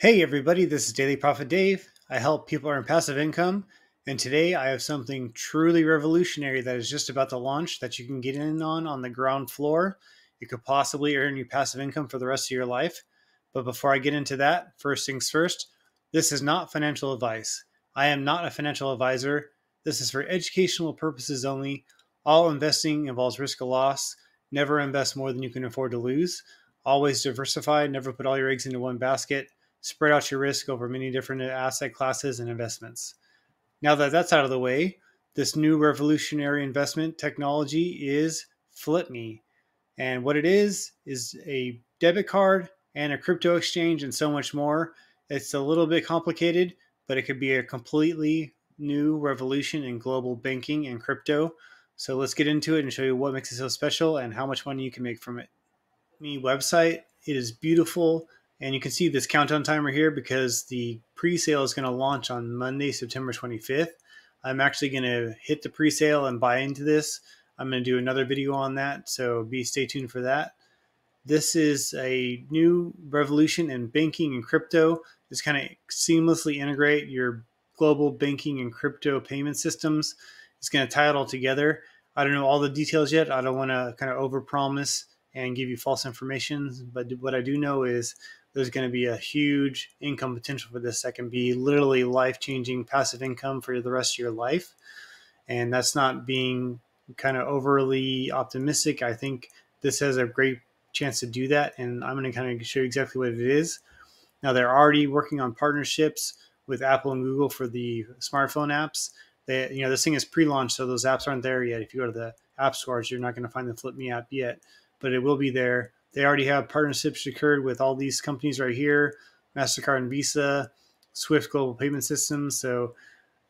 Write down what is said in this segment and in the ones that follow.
Hey, everybody, this is Daily Profit Dave. I help people earn passive income, and today I have something truly revolutionary that is just about to launch that you can get in on on the ground floor. It could possibly earn you passive income for the rest of your life. But before I get into that, first things first, this is not financial advice. I am not a financial advisor. This is for educational purposes only. All investing involves risk of loss. Never invest more than you can afford to lose. Always diversify, never put all your eggs into one basket spread out your risk over many different asset classes and investments. Now that that's out of the way, this new revolutionary investment technology is FlipMe. And what it is, is a debit card and a crypto exchange and so much more. It's a little bit complicated, but it could be a completely new revolution in global banking and crypto. So let's get into it and show you what makes it so special and how much money you can make from it. Me website, it is beautiful. And you can see this countdown timer here because the pre-sale is going to launch on Monday, September 25th. I'm actually going to hit the pre-sale and buy into this. I'm going to do another video on that, so be stay tuned for that. This is a new revolution in banking and crypto. It's kind of seamlessly integrate your global banking and crypto payment systems. It's going to tie it all together. I don't know all the details yet. I don't want to kind of overpromise and give you false information, but what I do know is there's going to be a huge income potential for this that can be literally life changing passive income for the rest of your life. And that's not being kind of overly optimistic. I think this has a great chance to do that. And I'm going to kind of show you exactly what it is. Now, they're already working on partnerships with Apple and Google for the smartphone apps. They, you know, this thing is pre-launched, so those apps aren't there yet. If you go to the app stores, you're not going to find the FlipMe app yet, but it will be there. They already have partnerships secured with all these companies right here MasterCard and Visa, Swift Global Payment Systems. So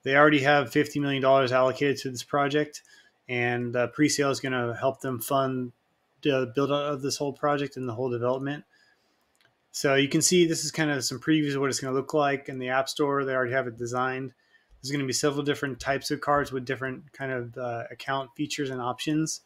they already have $50 million allocated to this project, and the pre sale is going to help them fund the build out of this whole project and the whole development. So you can see this is kind of some previews of what it's going to look like in the App Store. They already have it designed. There's going to be several different types of cards with different kind of uh, account features and options.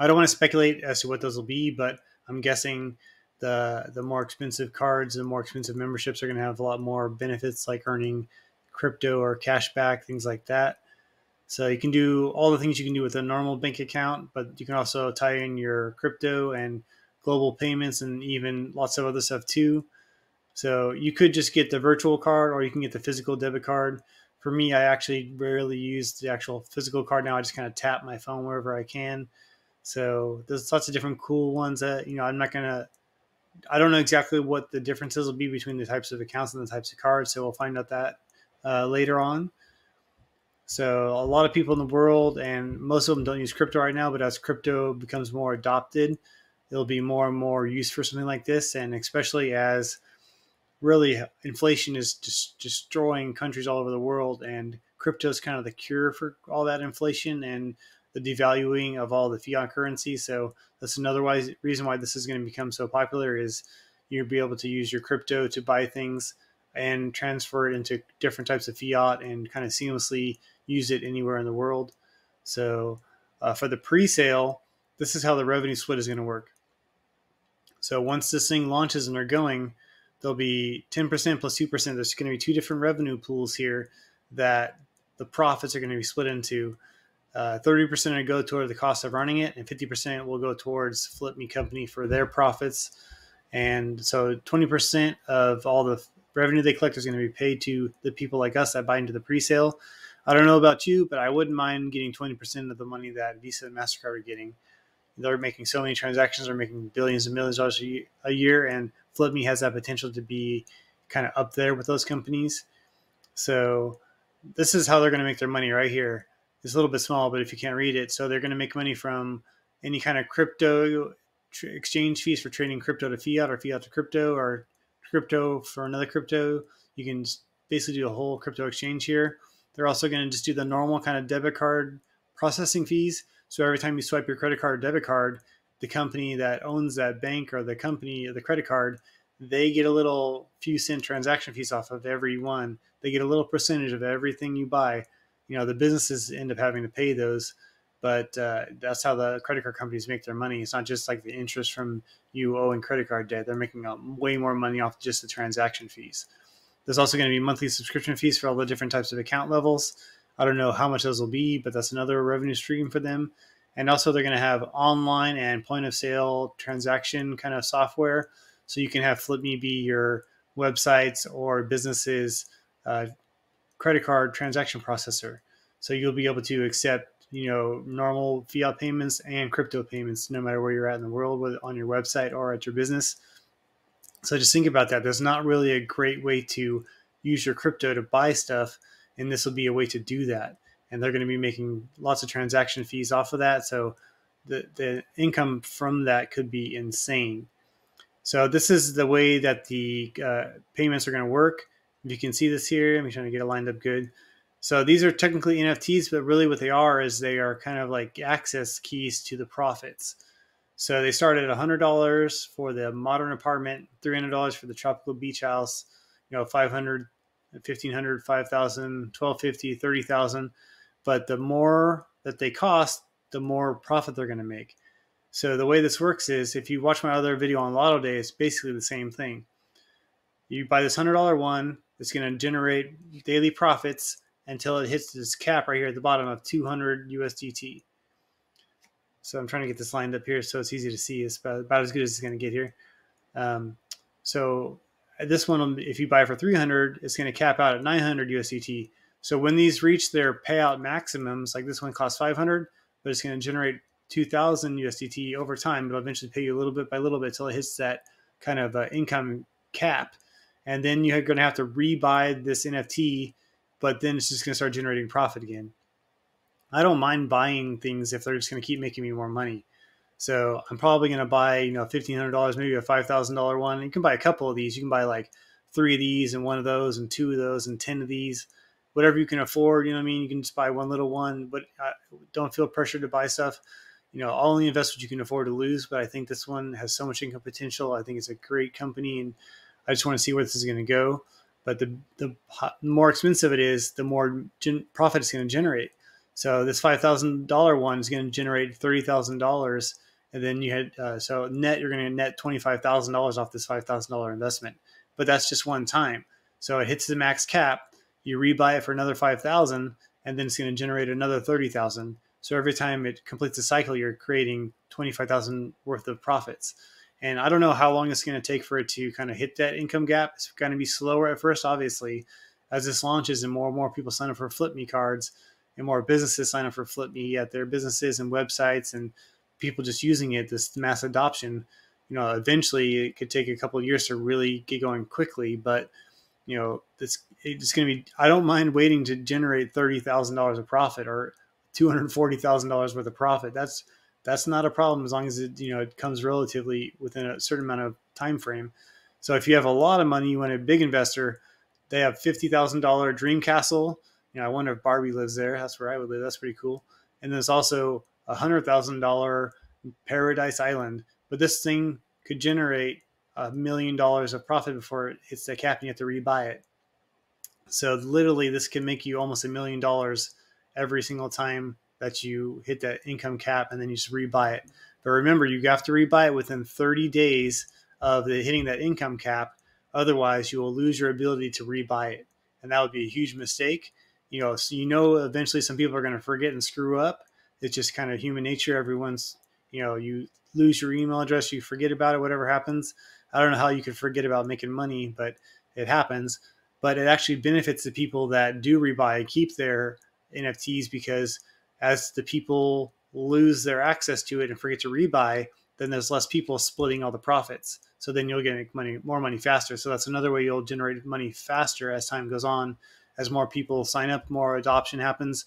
I don't want to speculate as to what those will be, but I'm guessing the the more expensive cards and more expensive memberships are going to have a lot more benefits like earning crypto or cash back, things like that. So you can do all the things you can do with a normal bank account, but you can also tie in your crypto and global payments and even lots of other stuff too. So you could just get the virtual card or you can get the physical debit card. For me, I actually rarely use the actual physical card now. I just kind of tap my phone wherever I can. So there's lots of different cool ones that you know I'm not gonna. I don't know exactly what the differences will be between the types of accounts and the types of cards, so we'll find out that uh, later on. So a lot of people in the world, and most of them don't use crypto right now, but as crypto becomes more adopted, there'll be more and more use for something like this, and especially as really inflation is just destroying countries all over the world, and crypto is kind of the cure for all that inflation and the devaluing of all the fiat currency. So that's another wise, reason why this is going to become so popular is you'll be able to use your crypto to buy things and transfer it into different types of fiat and kind of seamlessly use it anywhere in the world. So uh, for the pre-sale, this is how the revenue split is going to work. So once this thing launches and they're going, there'll be 10% plus 2%. There's going to be two different revenue pools here that the profits are going to be split into. Uh, 30% will go toward the cost of running it, and 50% will go towards FlipMe Company for their profits. And so 20% of all the revenue they collect is going to be paid to the people like us that buy into the pre-sale. I don't know about you, but I wouldn't mind getting 20% of the money that Visa and MasterCard are getting. They're making so many transactions, they're making billions and millions of dollars a year, and FlipMe has that potential to be kind of up there with those companies. So this is how they're going to make their money right here is a little bit small, but if you can't read it, so they're going to make money from any kind of crypto tr- exchange fees for trading crypto to fiat or fiat to crypto or crypto for another crypto. You can basically do a whole crypto exchange here. They're also going to just do the normal kind of debit card processing fees. So every time you swipe your credit card or debit card, the company that owns that bank or the company or the credit card, they get a little few cent transaction fees off of every one. They get a little percentage of everything you buy you know the businesses end up having to pay those but uh, that's how the credit card companies make their money. It's not just like the interest from you owing credit card debt; they're making way more money off just the transaction fees. There's also going to be monthly subscription fees for all the different types of account levels. I don't know how much those will be, but that's another revenue stream for them. And also, they're going to have online and point of sale transaction kind of software. So you can have FlipMe be your websites or businesses' uh, credit card transaction processor. So you'll be able to accept you know normal fiat payments and crypto payments no matter where you're at in the world whether on your website or at your business. So just think about that. There's not really a great way to use your crypto to buy stuff and this will be a way to do that. And they're going to be making lots of transaction fees off of that. So the, the income from that could be insane. So this is the way that the uh, payments are going to work you can see this here i'm trying to get it lined up good so these are technically NFTs, but really what they are is they are kind of like access keys to the profits. So they started at $100 for the modern apartment, $300 for the tropical beach house, you know, 500, 1500, 5000, 1250, 30,000. But the more that they cost, the more profit they're going to make. So the way this works is if you watch my other video on Lotto Day, it's basically the same thing. You buy this $100 one, it's going to generate daily profits until it hits this cap right here at the bottom of 200 USDT. So I'm trying to get this lined up here so it's easy to see. It's about, about as good as it's going to get here. Um, so this one, if you buy for 300, it's going to cap out at 900 USDT. So when these reach their payout maximums, like this one costs 500, but it's going to generate 2000 USDT over time. It'll eventually pay you a little bit by little bit until it hits that kind of uh, income cap. And then you're going to have to rebuy this NFT but then it's just going to start generating profit again. I don't mind buying things if they're just going to keep making me more money. So I'm probably going to buy, you know, fifteen hundred dollars, maybe a five thousand dollar one. You can buy a couple of these. You can buy like three of these and one of those and two of those and ten of these, whatever you can afford. You know what I mean? You can just buy one little one, but uh, don't feel pressured to buy stuff. You know, only invest what you can afford to lose. But I think this one has so much income potential. I think it's a great company, and I just want to see where this is going to go but the the more expensive it is, the more profit it's going to generate. So this five thousand dollar one is going to generate thirty thousand dollars, and then you had uh, so net you're going to net twenty five thousand dollars off this five thousand dollar investment. But that's just one time. So it hits the max cap, you rebuy it for another five thousand, and then it's going to generate another thirty thousand. So every time it completes a cycle, you're creating twenty five thousand worth of profits. And I don't know how long it's going to take for it to kind of hit that income gap. It's going to be slower at first, obviously, as this launches and more and more people sign up for FlipMe cards and more businesses sign up for FlipMe at their businesses and websites and people just using it, this mass adoption. You know, eventually it could take a couple years to really get going quickly, but you know, it's it's going to be. I don't mind waiting to generate thirty thousand dollars of profit or two hundred forty thousand dollars worth of profit. That's that's not a problem as long as it you know it comes relatively within a certain amount of time frame. So if you have a lot of money, you want a big investor, they have fifty thousand dollar dream castle. You know, I wonder if Barbie lives there. That's where I would live. That's pretty cool. And there's also a hundred thousand dollar Paradise Island. But this thing could generate a million dollars of profit before it hits the cap and you have to rebuy it. So literally this can make you almost a million dollars every single time that you hit that income cap and then you just rebuy it. But remember, you have to rebuy it within 30 days of the hitting that income cap. Otherwise, you will lose your ability to rebuy it, and that would be a huge mistake. You know, so you know, eventually some people are going to forget and screw up. It's just kind of human nature. Everyone's, you know, you lose your email address, you forget about it, whatever happens. I don't know how you could forget about making money, but it happens. But it actually benefits the people that do rebuy, and keep their NFTs because as the people lose their access to it and forget to rebuy, then there's less people splitting all the profits. So then you'll get money, more money faster. So that's another way you'll generate money faster as time goes on. As more people sign up, more adoption happens,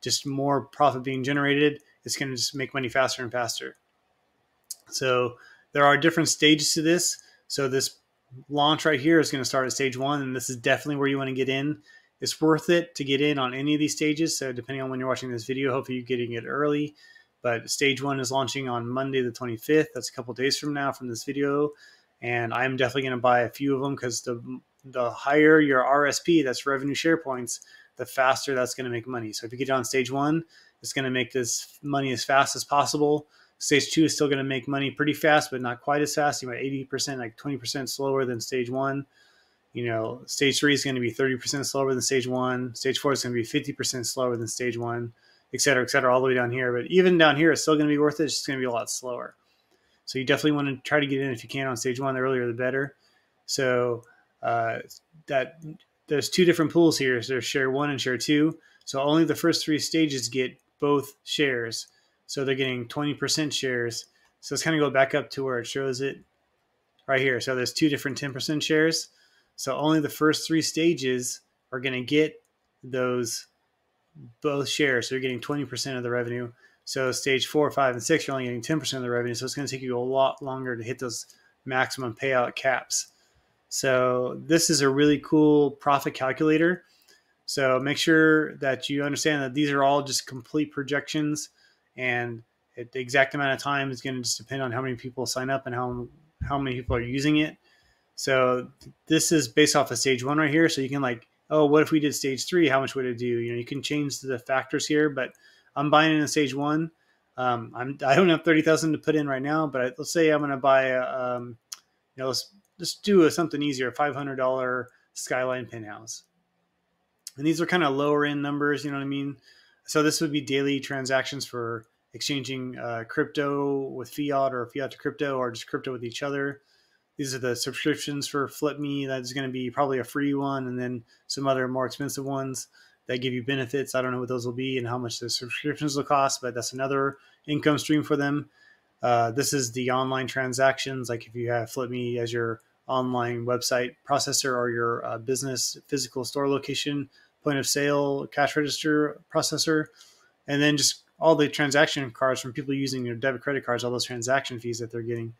just more profit being generated. It's going to just make money faster and faster. So there are different stages to this. So this launch right here is going to start at stage one, and this is definitely where you want to get in it's worth it to get in on any of these stages. So depending on when you're watching this video, hopefully you're getting it early. But stage one is launching on Monday the 25th. That's a couple days from now from this video. And I'm definitely going to buy a few of them because the the higher your RSP, that's revenue share points, the faster that's going to make money. So if you get on stage one It's going to make this money as fast as possible. Stage two is still going to make money pretty fast, but not quite as fast. You might 80%, like 20% slower than stage one. You know, stage three is going to be 30% slower than stage one. Stage four is going to be 50% slower than stage one, et cetera, et cetera, all the way down here. But even down here, it's still going to be worth it. It's just going to be a lot slower. So you definitely want to try to get in if you can on stage one. The earlier, the better. So uh, that there's two different pools here. So there's share one and share two. So only the first three stages get both shares. So they're getting 20% shares. So let's kind of go back up to where it shows it right here. So there's two different 10% shares. So only the first three stages are going to get those both shares. So you're getting 20% of the revenue. So stage four, five, and six, you're only getting 10% of the revenue. So it's going to take you a lot longer to hit those maximum payout caps. So this is a really cool profit calculator. So make sure that you understand that these are all just complete projections and the exact amount of time is going to just depend on how many people sign up and how how many people are using it. So this is based off of stage one right here. So you can like, oh, what if we did stage three? How much would it do? You know, you can change the factors here, but I'm buying in stage one. Um, I'm I don't have thirty thousand to put in right now, but let's say I'm going to buy a, um, you know, let's just do a, something easier, five hundred dollar skyline penthouse. And these are kind of lower end numbers, you know what I mean? So this would be daily transactions for exchanging uh, crypto with fiat or fiat to crypto or just crypto with each other. These are the subscriptions for FlipMe. That's going to be probably a free one, and then some other more expensive ones that give you benefits. I don't know what those will be and how much the subscriptions will cost, but that's another income stream for them. Uh, this is the online transactions, like if you have FlipMe as your online website processor or your uh, business physical store location point of sale cash register processor, and then just all the transaction cards from people using their debit credit cards, all those transaction fees that they're getting.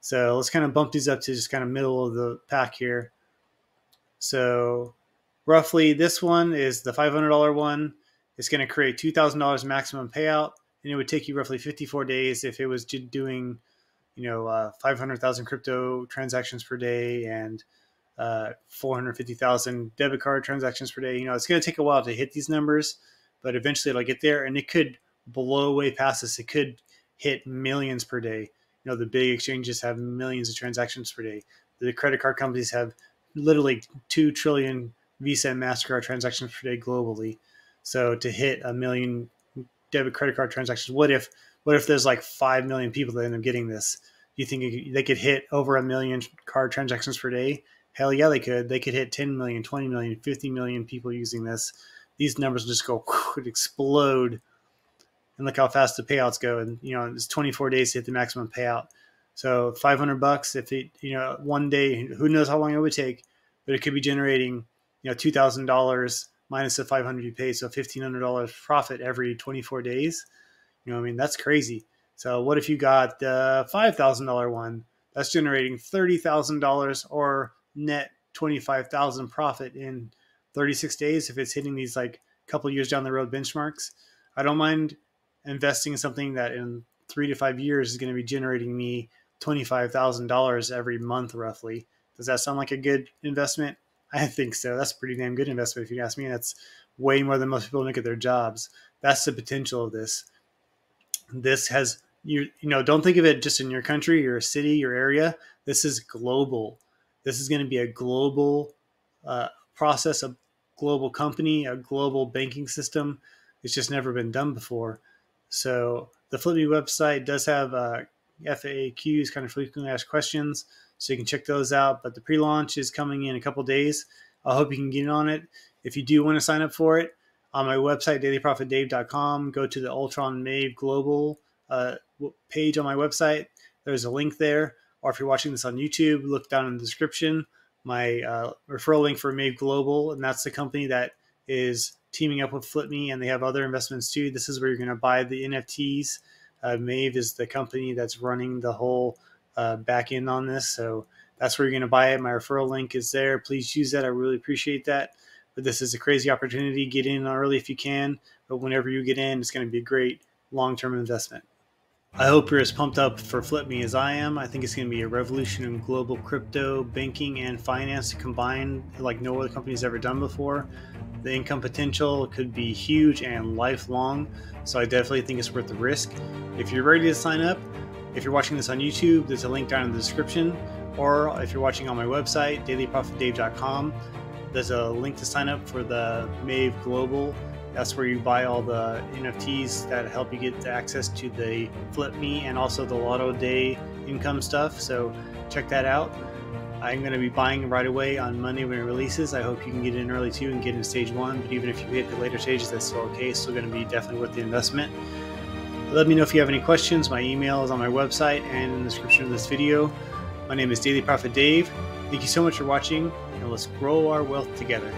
So let's kind of bump these up to just kind of middle of the pack here. So roughly this one is the $500 one. It's going to create $2,000 maximum payout, and it would take you roughly 54 days if it was just doing, you know, uh, 500,000 crypto transactions per day and uh, 450,000 debit card transactions per day. You know, it's going to take a while to hit these numbers, but eventually it'll get there and it could blow way past this. It could hit millions per day. You know, the big exchanges have millions of transactions per day. The credit card companies have literally 2 trillion Visa and MasterCard transactions per day globally. So to hit a million debit credit card transactions, what if what if there's like 5 million people that end up getting this? Do you think they could hit over a million card transactions per day? Hell yeah, they could. They could hit 10 million, 20 million, 50 million people using this. These numbers just go whoosh, explode. And look how fast the payouts go. And you know, it's 24 days to hit the maximum payout. So 500 bucks if it, you know, one day, who knows how long it would take, but it could be generating, you know, $2,000 minus the 500 you pay. So $1,500 profit every 24 days. You know, I mean, that's crazy. So what if you got the $5,000 one that's generating $30,000 or net 25,000 profit in 36 days if it's hitting these like couple years down the road benchmarks. I don't mind investing in something that in 3 to 5 years is going to be generating me $25,000 every month roughly. Does that sound like a good investment? I think so. That's a pretty damn good investment if you ask me. That's way more than most people make at their jobs. That's the potential of this. This has you you know, don't think of it just in your country, your city, your area. This is global this is going to be a global uh, process, a global company, a global banking system. It's just never been done before. So the FlipMe website does have uh, FAQs, kind of frequently asked questions, so you can check those out. But the pre-launch is coming in a couple days. I hope you can get on it. If you do want to sign up for it, on my website, dailyprofitdave.com, go to the Ultron Mavie Global uh, page on my website. There's a link there or if you're watching this on YouTube, look down in the description. My uh, referral link for Mavie Global, and that's the company that is teaming up with FlipMe, and they have other investments too. This is where you're going to buy the NFTs. Uh, Mavie is the company that's running the whole uh, back end on this, so that's where you're going to buy it. My referral link is there. Please use that. I really appreciate that. But this is a crazy opportunity. Get in early if you can. But whenever you get in, it's going to be a great long term investment. I hope you're as pumped up for FlipMe as I am. I think it's going to be a revolution in global crypto, banking, and finance combined like no other company's ever done before. The income potential could be huge and lifelong, so I definitely think it's worth the risk. If you're ready to sign up, if you're watching this on YouTube, there's a link down in the description. Or if you're watching on my website, dailyprofitdave.com, there's a link to sign up for the Mavie Global. That's where you buy all the NFTs that help you get access to the Flip Me and also the Lotto Day income stuff. So check that out. I'm going to be buying right away on Monday when it releases. I hope you can get in early too and get in stage one. But even if you hit the later stages, that's still okay. Still going to be definitely worth the investment. Let me know if you have any questions. My email is on my website and in the description of this video. My name is Daily Profit Dave. Thank you so much for watching, and let's grow our wealth together.